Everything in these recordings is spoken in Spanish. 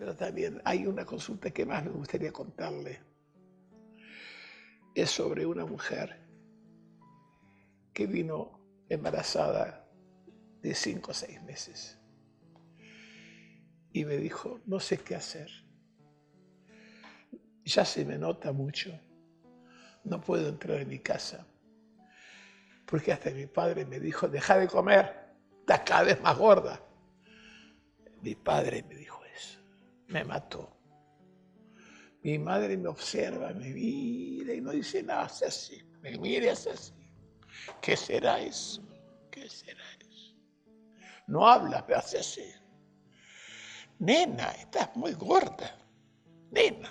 Pero también hay una consulta que más me gustaría contarle. Es sobre una mujer que vino embarazada de cinco o seis meses. Y me dijo, no sé qué hacer. Ya se me nota mucho. No puedo entrar en mi casa. Porque hasta mi padre me dijo, deja de comer, estás cada vez más gorda. Mi padre me dijo me mató. Mi madre me observa, me mira y no dice nada, hace así, me mira y hace así. ¿Qué será eso? ¿Qué será eso? No habla, pero hace así. Nena, estás muy gorda. Nena.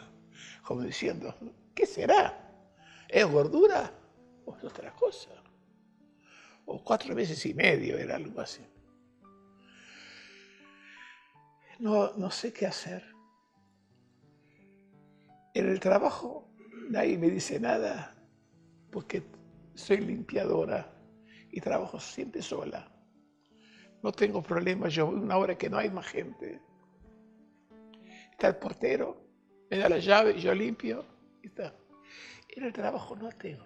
Como diciendo, ¿qué será? ¿Es gordura o es otra cosa? O cuatro meses y medio era algo así. No, no sé qué hacer. En el trabajo nadie me dice nada porque soy limpiadora y trabajo siempre sola. No tengo problemas, yo voy una hora que no hay más gente. Está el portero, me da la llave, yo limpio y está. En el trabajo no tengo,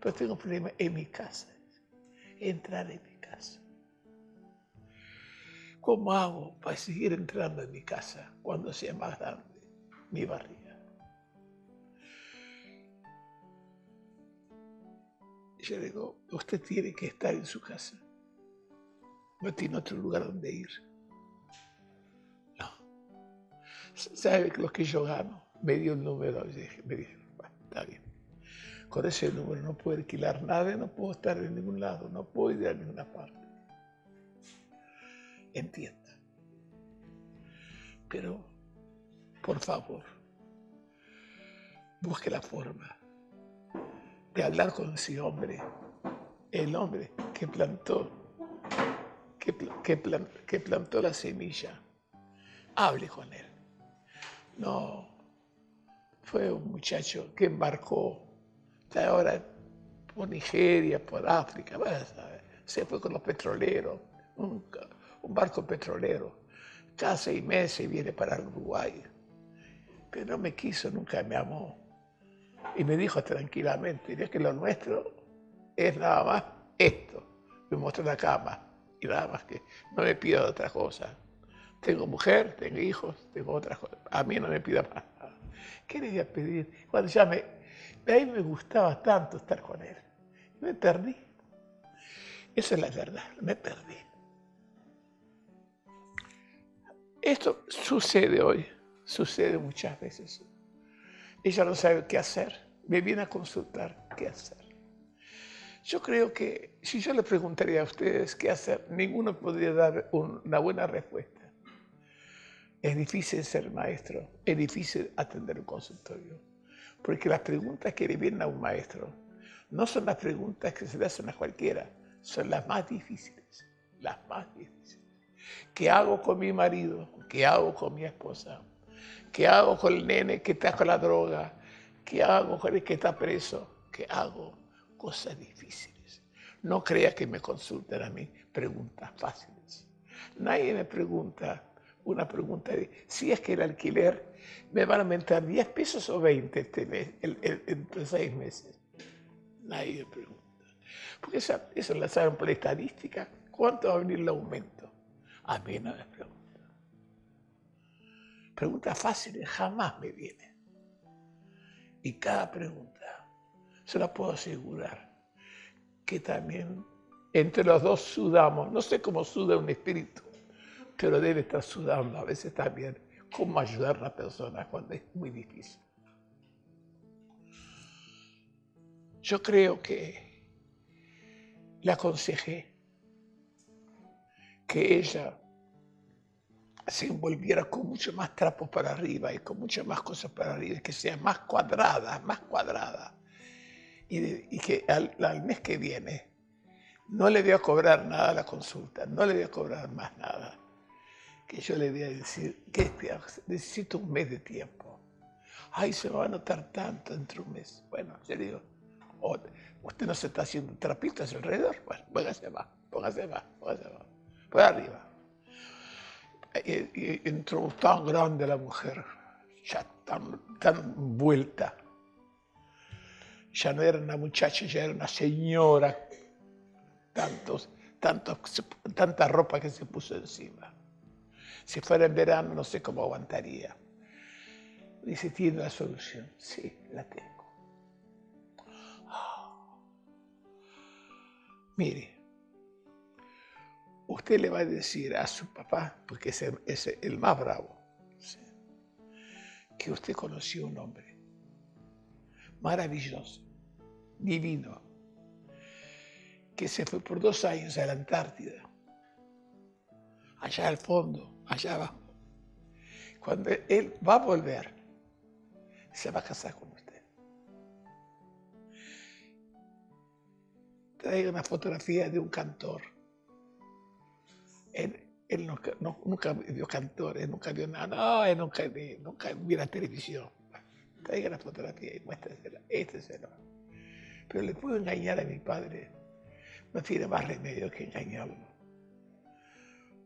pero tengo problemas en mi casa, entrar en mi casa. ¿Cómo hago para seguir entrando en mi casa cuando sea más grande mi barriga? Yo digo, usted tiene que estar en su casa. No tiene otro lugar donde ir. No. ¿Sabe lo que yo gano? Me dio el número. Me dije, está bien. Con ese número no puedo alquilar nada, no puedo estar en ningún lado, no puedo ir a ninguna parte. Entienda. Pero, por favor, busque la forma de hablar con ese hombre, el hombre que plantó, que, que plantó la semilla. Hable con él. No, fue un muchacho que embarcó, está ahora por Nigeria, por África, se fue con los petroleros, un barco petrolero. Cada seis meses viene para Uruguay. Pero no me quiso, nunca me amó. Y me dijo tranquilamente, que lo nuestro es nada más esto. Me mostró la cama y nada más que no me pido otra cosa. Tengo mujer, tengo hijos, tengo otras cosas. A mí no me pida más. ¿Qué le voy a pedir? Cuando ya me... A mí me gustaba tanto estar con él. Me perdí. Esa es la verdad, me perdí. Esto sucede hoy, sucede muchas veces. Ella no sabe qué hacer, me viene a consultar qué hacer. Yo creo que si yo le preguntaría a ustedes qué hacer, ninguno podría dar una buena respuesta. Es difícil ser maestro, es difícil atender un consultorio, porque las preguntas que le vienen a un maestro no son las preguntas que se le hacen a cualquiera, son las más difíciles, las más difíciles. ¿Qué hago con mi marido? ¿Qué hago con mi esposa? ¿Qué hago con el nene que está con la droga? ¿Qué hago con el que está preso? ¿Qué hago? Cosas difíciles. No crea que me consulten a mí preguntas fáciles. Nadie me pregunta una pregunta de si es que el alquiler me van a aumentar 10 pesos o 20 este mes, entre seis meses. Nadie me pregunta. Porque eso, eso la saben por la estadística. ¿Cuánto va a venir el aumento? A mí no me pregunta. Preguntas fáciles jamás me vienen. Y cada pregunta, se la puedo asegurar, que también entre los dos sudamos. No sé cómo suda un espíritu, pero debe estar sudando a veces también cómo ayudar a la persona cuando es muy difícil. Yo creo que le aconsejé que ella se envolviera con mucho más trapos para arriba y con muchas más cosas para arriba, que sea más cuadrada, más cuadrada. Y, que al, mes que viene no le voy a cobrar nada a la consulta, no le voy a cobrar más nada. Que yo le voy a decir, que necesito un mes de tiempo. Ay, se va a notar tanto dentro de un mes. Bueno, yo le digo, usted no se está haciendo trapitos alrededor. Bueno, póngase más, póngase más, póngase más. Por arriba entró tan grande la mujer, ya tan, tan vuelta. Ya no era una muchacha, ya era una señora. Tantos, tantos, tanta ropa que se puso encima. Si fuera en verano, no sé cómo aguantaría. Dice, ¿tiene la solución? Sí, la tengo. Mire, usted le va a decir a su papá, porque es el, más bravo, que usted conoció un hombre maravilloso, divino, que se fue por dos años a la Antártida, allá al fondo, allá abajo. Cuando él va a volver, se va a casar con traiga una fotografía de un cantor. Él, nunca, vio cantores, nunca vio nada, no, él nunca, nunca vio la televisión. Traiga la fotografía y muéstrasela, este es el Pero le puedo engañar a mi padre, no tiene más remedio que engañarlo.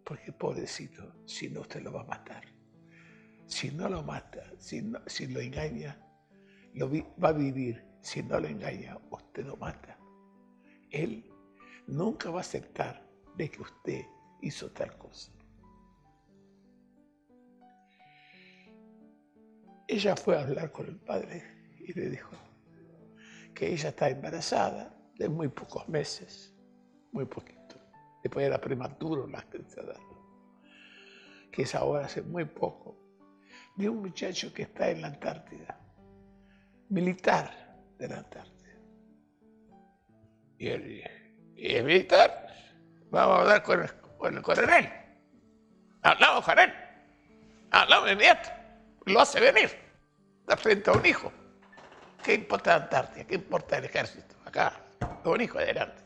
Porque pobrecito, si no usted lo va a matar. Si no lo mata, si, si lo engaña, lo va a vivir. Si no lo engaña, usted lo mata. Él nunca va a aceptar de que usted hizo tal cosa. Ella fue a hablar con el padre y le dijo que ella está embarazada de muy pocos meses, muy poquito. Después era prematuro la que es ahora hace muy poco, de un muchacho que está en la Antártida, militar de la Antártida. Y el, y militar, vamos a hablar con el, coronel. Hablamos con él. Hablamos de nieto. Lo hace venir. Está frente a un hijo. ¿Qué importa la Antártida? ¿Qué importa el ejército? Acá, un hijo adelante.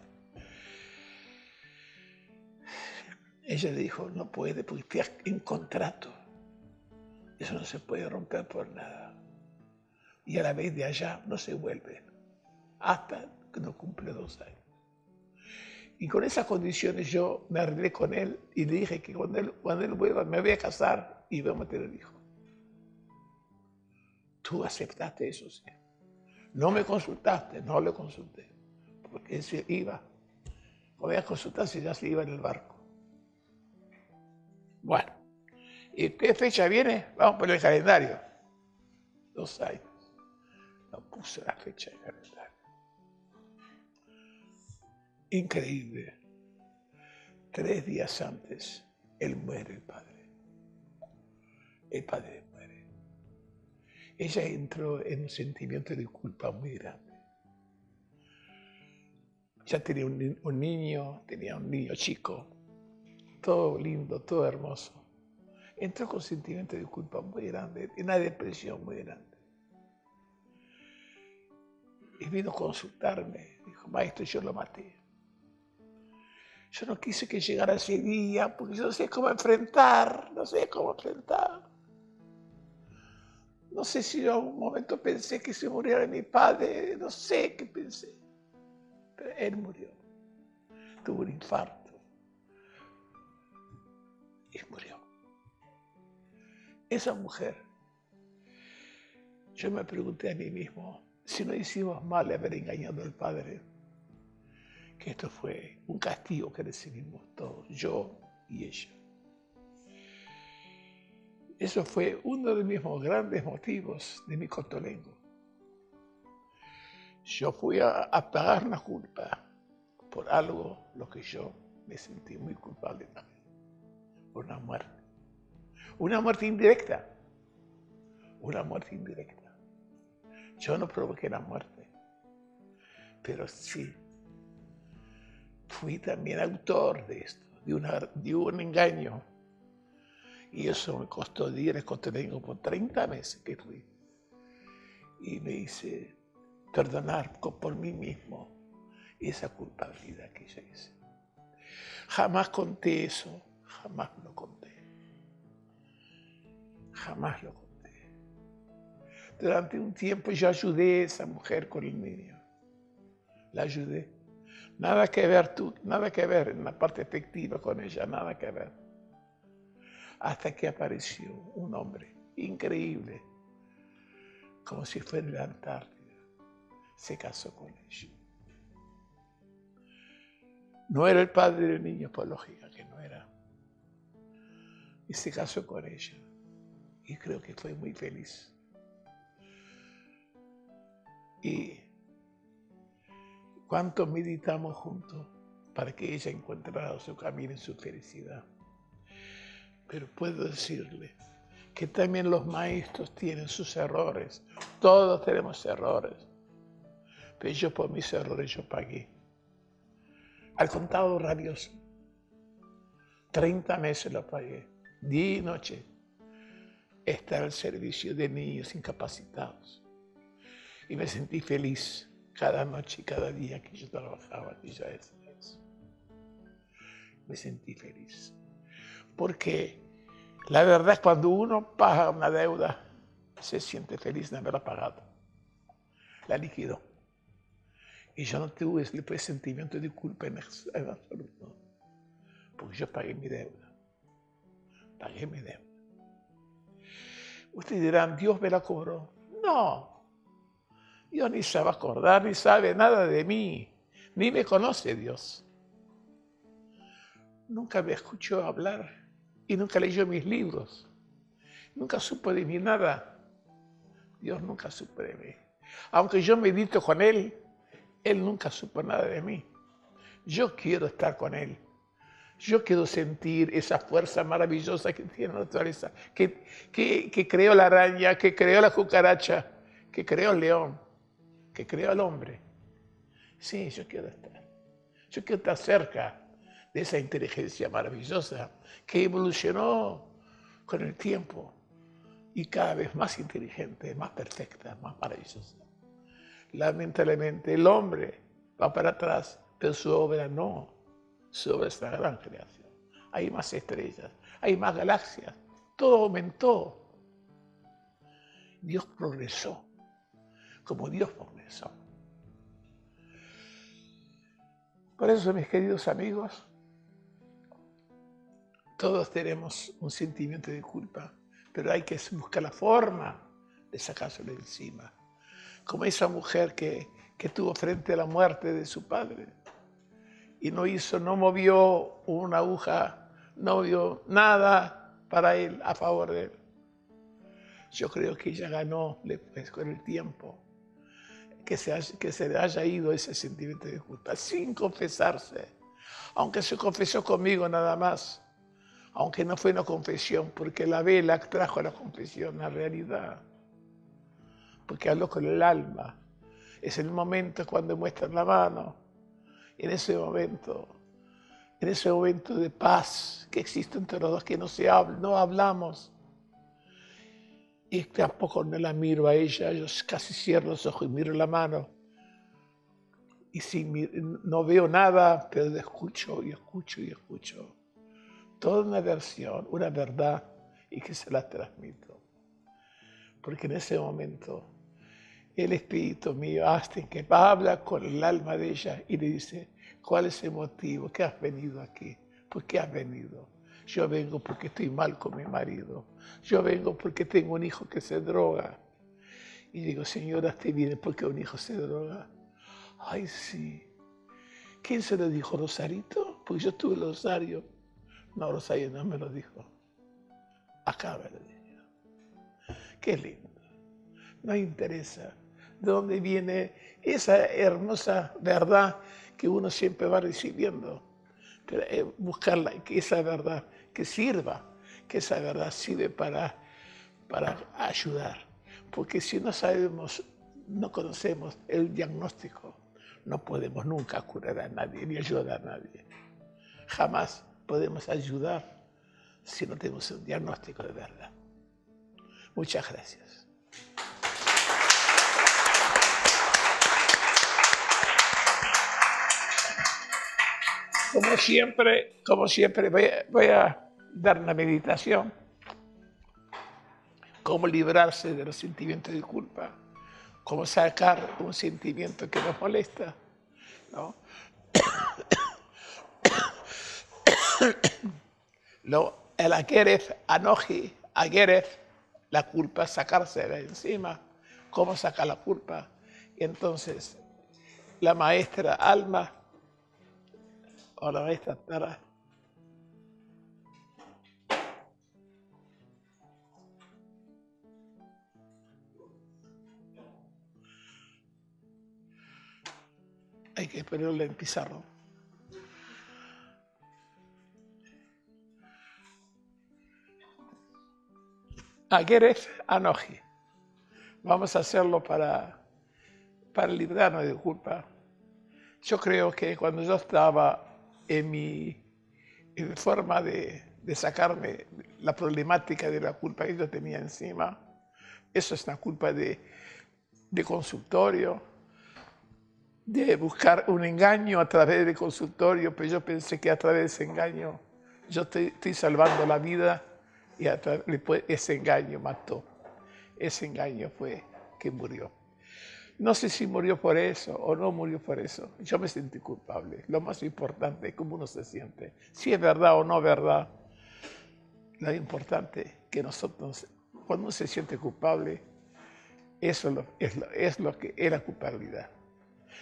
Ella dijo, no puede porque está en contrato. Eso no se puede romper por nada. Y a la vez de allá no se vuelve. Hasta que no cumple dos años. Y con esas condiciones yo me arreglé con él y le dije que cuando él, cuando vuelva me voy a casar y vamos a tener hijo. Tú aceptaste eso, sí. No me consultaste, no le consulté. Porque él se iba. Voy a consultar si ya se iba en el barco. Bueno, ¿y qué fecha viene? Vamos por el calendario. Dos años. No puse la fecha de calendario. Increíble. Tres días antes, él muere, el padre. El padre muere. Ella entró en un sentimiento de culpa muy grande. Ya tenía un, niño, tenía un niño chico, todo lindo, todo hermoso. Entró con sentimiento de culpa muy grande, una depresión muy grande. Y vino a consultarme. Dijo, maestro, yo lo maté. Yo no quise que llegara ese día porque yo no sé cómo enfrentar, no sé cómo enfrentar. No sé si yo en un momento pensé que se muriera mi padre, no sé qué pensé. Pero él murió. Tuvo un infarto. Y murió. Esa mujer, yo me pregunté a mí mismo si no hicimos mal haber engañado al padre que esto fue un castigo que recibimos todos, yo y ella. Eso fue uno de mis grandes motivos de mi cotolengo. Yo fui a, pagar una culpa por algo lo que yo me sentí muy culpable también, por una muerte. Una muerte indirecta, una muerte indirecta. Yo no provoqué la muerte, pero sí fui también autor de esto, de, un engaño. Y eso me costó días, tengo por 30 meses que fui. Y me hice perdonar por mí mismo esa culpabilidad que yo hice. Jamás conté eso, jamás lo conté. Jamás lo conté. Durante un tiempo yo ayudé a esa mujer con el niño. La ayudé. Nada que ver tú, nada que ver en la parte efectiva con ella, nada que ver. hasta que apareció un hombre increíble, como si fuera el Antártida. Se casó con ella. No era el padre del niño, por lógica que no era. Y se casó con ella. Y creo que fue muy feliz. Y cuánto meditamos juntos para que ella encontrara su camino y su felicidad. Pero puedo decirle que también los maestros tienen sus errores. Todos tenemos errores. Pero yo por mis errores yo pagué. Al contado rabioso. 30 meses lo pagué. Día y noche. Estar al servicio de niños incapacitados. Y me sentí feliz cada noche y cada día que yo trabajaba y ya es Me sentí feliz. Porque la verdad es cuando uno paga una deuda, se siente feliz de haberla pagado. La liquidó. Y yo no tuve ese presentimiento de culpa en absoluto. Porque yo pagué mi deuda. Pagué mi deuda. Ustedes dirán, Dios me la cobró. No, Dios ni se va a acordar, ni sabe nada de mí, ni me conoce Dios. Nunca me escuchó hablar y nunca leyó mis libros. Nunca supo de mí nada. Dios nunca supo de mí. Aunque yo medito con Él, Él nunca supo nada de mí. Yo quiero estar con Él. Yo quiero sentir esa fuerza maravillosa que tiene la naturaleza, que, que, que creó la araña, que creó la cucaracha, que creó el león que creó al hombre. Sí, yo quiero estar. Yo quiero estar cerca de esa inteligencia maravillosa que evolucionó con el tiempo y cada vez más inteligente, más perfecta, más maravillosa. Lamentablemente el hombre va para atrás, pero su obra no. Su obra es gran creación. Hay más estrellas, hay más galaxias, todo aumentó. Dios progresó como Dios progresó. Por eso, mis queridos amigos, todos tenemos un sentimiento de culpa, pero hay que buscar la forma de sacárselo de encima. Como esa mujer que, que tuvo frente a la muerte de su padre y no hizo, no movió una aguja, no vio nada para él, a favor de él. Yo creo que ella ganó después con el tiempo que se, que se haya ido ese sentimiento de culpa, sin confesarse. Aunque se confesó conmigo nada más, aunque no fue una confesión, porque la vela trajo la confesión, la realidad, porque habló con el alma. Es el momento cuando muestran la mano, en ese momento, en ese momento de paz que existe entre los dos, que no se habla, no hablamos, y tampoco no la miro a ella, yo casi cierro los ojos y miro la mano. Y si no veo nada, pero escucho y escucho y escucho. Toda una versión, una verdad, y que se la transmito. Porque en ese momento el Espíritu mío hasta que habla con el alma de ella y le dice, ¿cuál es el motivo? ¿Qué has venido aquí? ¿Por qué has venido? Yo vengo porque estoy mal con mi marido. Yo vengo porque tengo un hijo que se droga. Y digo, señora, ¿te viene porque un hijo se droga? Ay, sí. ¿Quién se lo dijo? ¿Rosarito? Porque yo tuve el Rosario. No, Rosario no me lo dijo. Acá me lo dijo. Qué lindo. No interesa de dónde viene esa hermosa verdad que uno siempre va recibiendo. Eh, buscarla, que esa verdad que sirva, que esa verdad sirve para, para ayudar. Porque si no sabemos, no conocemos el diagnóstico, no podemos nunca curar a nadie ni ayudar a nadie. Jamás podemos ayudar si no tenemos un diagnóstico de verdad. Muchas gracias. Como siempre, como siempre, voy a dar una meditación, cómo librarse de los sentimientos de culpa, cómo sacar un sentimiento que nos molesta. Lo, el Ageref Anoji, Ageref, la culpa, sacarse de encima. ¿Cómo sacar la culpa? Y entonces la maestra Alma o la maestra Tara hay que ponerle en pizarro. Ageref Anoji. Vamos a hacerlo para, para librarnos de culpa. Yo creo que cuando yo estaba en mi, forma de, sacarme la problemática de la culpa que yo tenía encima, eso es una culpa de, de consultorio, de buscar un engaño a través del consultorio, pero yo pensé que a través de ese engaño yo estoy, estoy salvando la vida y ese engaño mató. Ese engaño fue que murió. No sé si murió por eso o no murió por eso. Yo me sentí culpable. Lo más importante es cómo uno se siente. Si es verdad o no verdad, lo importante que nosotros, cuando uno se siente culpable, eso es lo, es lo, que es la culpabilidad.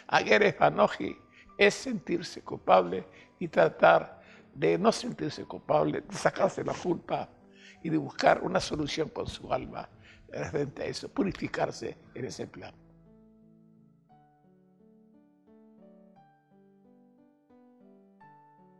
Aguerre Panoji es sentirse culpable y tratar de no sentirse culpable, de sacarse la culpa y de buscar una solución con su alma frente a eso, purificarse en ese plan.